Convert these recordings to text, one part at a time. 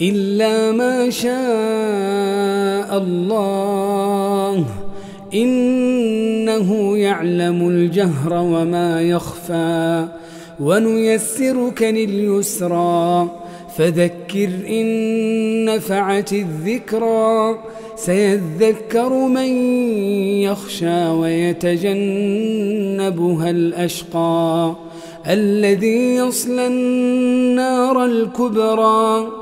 إلا ما شاء الله. إنه يعلم الجهر وما يخفى. ونيسرك لليسرى. فذكر إن نفعت الذكرى. سيذكر من يخشى ويتجنبها الأشقى. الذي يصلى النار الكبرى.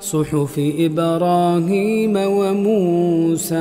صحف إبراهيم وموسى.